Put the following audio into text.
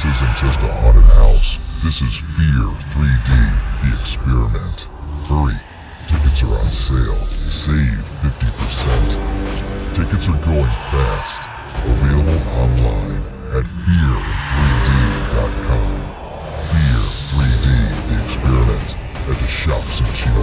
This isn't just a haunted house. This is Fear 3D, the experiment. Hurry, tickets are on sale. Save 50%. Tickets are going fast. Available online at fear3d.com. Fear 3D, the experiment, at the shops in Chino